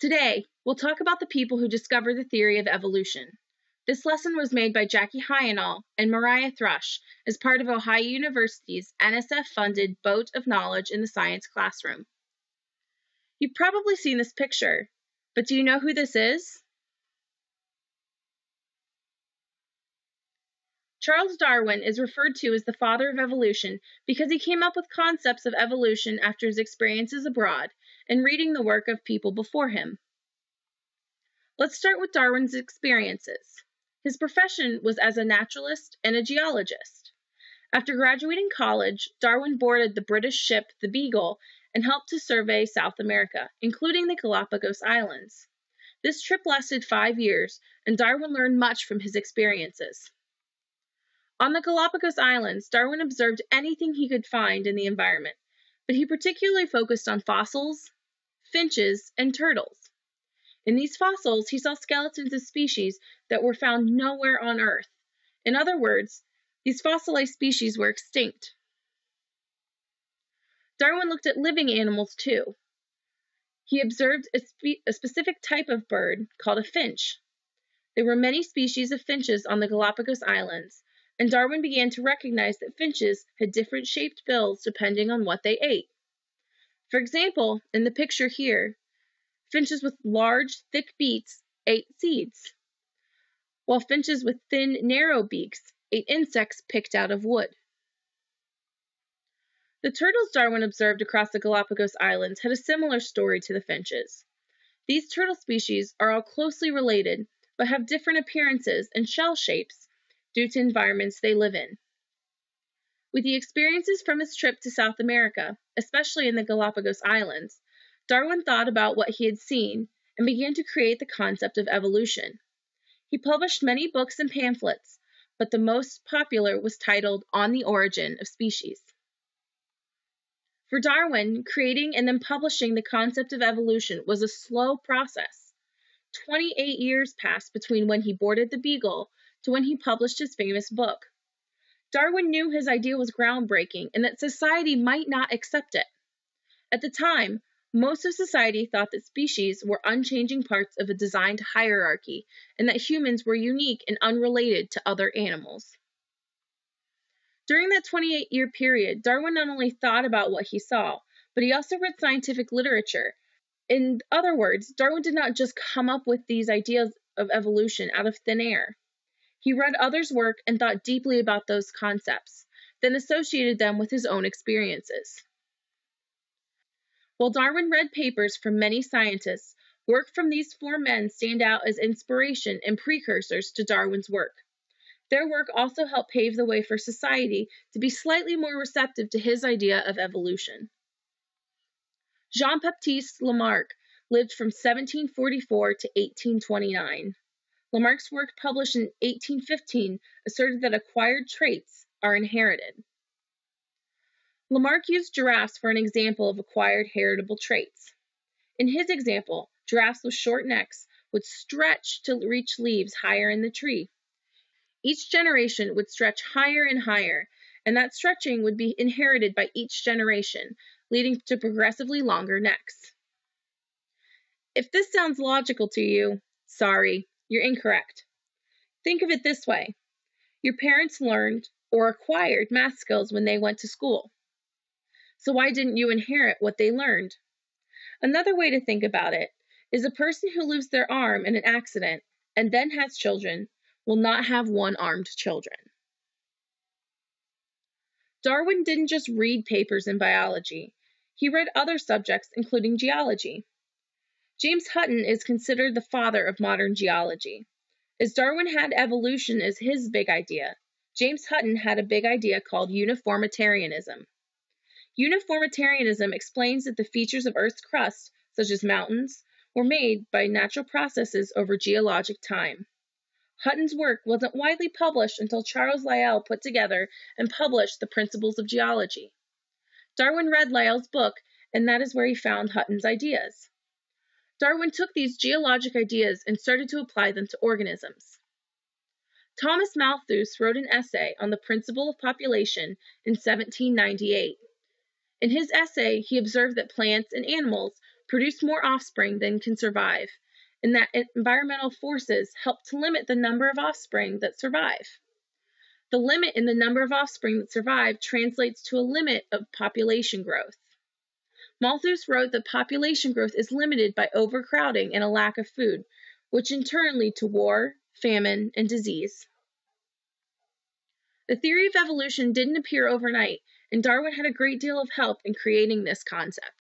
Today, we'll talk about the people who discovered the theory of evolution. This lesson was made by Jackie Hyenall and Mariah Thrush as part of Ohio University's NSF funded Boat of Knowledge in the Science Classroom. You've probably seen this picture, but do you know who this is? Charles Darwin is referred to as the father of evolution because he came up with concepts of evolution after his experiences abroad and reading the work of people before him. Let's start with Darwin's experiences. His profession was as a naturalist and a geologist. After graduating college, Darwin boarded the British ship the Beagle and helped to survey South America, including the Galapagos Islands. This trip lasted five years, and Darwin learned much from his experiences. On the Galapagos Islands, Darwin observed anything he could find in the environment, but he particularly focused on fossils, finches, and turtles. In these fossils, he saw skeletons of species that were found nowhere on Earth. In other words, these fossilized species were extinct. Darwin looked at living animals too. He observed a, spe a specific type of bird called a finch. There were many species of finches on the Galapagos Islands, and Darwin began to recognize that finches had different shaped bills depending on what they ate. For example, in the picture here, finches with large, thick beaks ate seeds, while finches with thin, narrow beaks ate insects picked out of wood. The turtles Darwin observed across the Galapagos Islands had a similar story to the finches. These turtle species are all closely related, but have different appearances and shell shapes due to environments they live in. With the experiences from his trip to South America, especially in the Galapagos Islands, Darwin thought about what he had seen and began to create the concept of evolution. He published many books and pamphlets, but the most popular was titled On the Origin of Species. For Darwin, creating and then publishing the concept of evolution was a slow process. 28 years passed between when he boarded the Beagle to when he published his famous book. Darwin knew his idea was groundbreaking and that society might not accept it. At the time, most of society thought that species were unchanging parts of a designed hierarchy and that humans were unique and unrelated to other animals. During that 28 year period, Darwin not only thought about what he saw, but he also read scientific literature. In other words, Darwin did not just come up with these ideas of evolution out of thin air. He read others' work and thought deeply about those concepts, then associated them with his own experiences. While Darwin read papers from many scientists, work from these four men stand out as inspiration and precursors to Darwin's work. Their work also helped pave the way for society to be slightly more receptive to his idea of evolution. Jean Baptiste Lamarck lived from 1744 to 1829. Lamarck's work published in 1815 asserted that acquired traits are inherited. Lamarck used giraffes for an example of acquired heritable traits. In his example, giraffes with short necks would stretch to reach leaves higher in the tree. Each generation would stretch higher and higher, and that stretching would be inherited by each generation, leading to progressively longer necks. If this sounds logical to you, sorry, you're incorrect. Think of it this way your parents learned or acquired math skills when they went to school. So why didn't you inherit what they learned? Another way to think about it is a person who loses their arm in an accident and then has children will not have one armed children. Darwin didn't just read papers in biology, he read other subjects, including geology. James Hutton is considered the father of modern geology. As Darwin had evolution as his big idea, James Hutton had a big idea called uniformitarianism. Uniformitarianism explains that the features of Earth's crust, such as mountains, were made by natural processes over geologic time. Hutton's work wasn't widely published until Charles Lyell put together and published the Principles of Geology. Darwin read Lyell's book, and that is where he found Hutton's ideas. Darwin took these geologic ideas and started to apply them to organisms. Thomas Malthus wrote an essay on the principle of population in 1798. In his essay, he observed that plants and animals produce more offspring than can survive, and that environmental forces help to limit the number of offspring that survive. The limit in the number of offspring that survive translates to a limit of population growth. Malthus wrote that population growth is limited by overcrowding and a lack of food, which in turn lead to war, famine, and disease. The theory of evolution didn't appear overnight, and Darwin had a great deal of help in creating this concept.